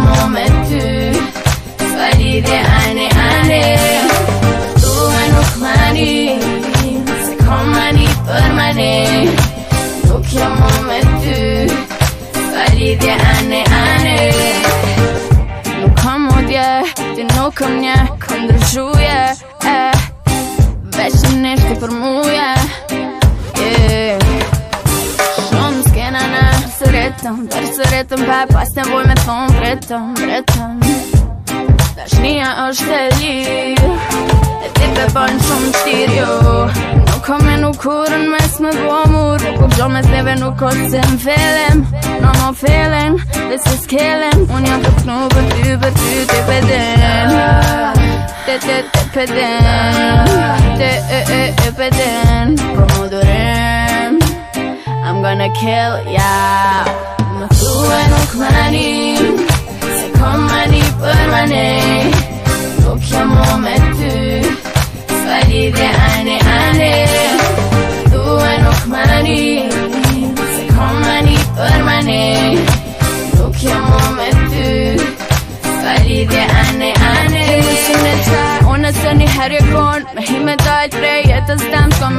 Nuk jam me ty, fali dhe ane, ane Tu e nuk mani, se komani për mani Nuk jam mu me ty, fali dhe ane, ane Nuk kam odje, dhe nuk këm nje, këm dërshuja Beshën eshte për Yeah vetëm Tërë së rritëm pe pas të voj me thonë Vretëm, vretëm Dhe shnia është e lirë E ti pe bënë shumë qtirë jo Nuk ka me nuk kurën mes me bomur Nuk u gjon me theve nuk ka se më felem Në më felen dhe se s'kelen Unë jam të knu për ty për ty të peden Te te te peden Te e e e peden Po më durem I'm gonna kill ya yeah. מפלואנו כמנים, זה כמו אני פרמני, לא כמו מתו, ספדי דעני עני, פלואנו כמנים, זה כמו אני פרמני, לא כמו מתו, ספדי דעני Herregården med Don't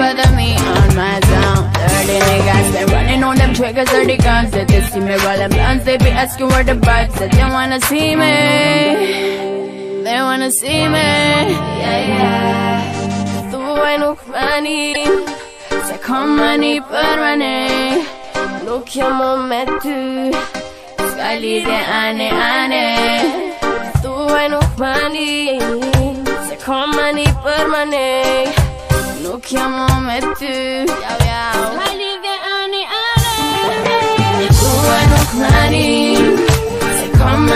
bother me on my zone. Dirty niggas, they running on them triggers, dirty guns. They just see me rolling blunts, they be asking where the bugs. They don't wanna see me. They wanna see me. Yeah, yeah. The way look funny. Se kommer ni på running. Look, jeg må med du. Skal permanent Nous qui amons tu Yao yao Halive ani ale Kuwa nukmani C'est comme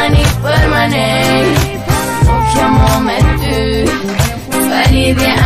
tu Halive ani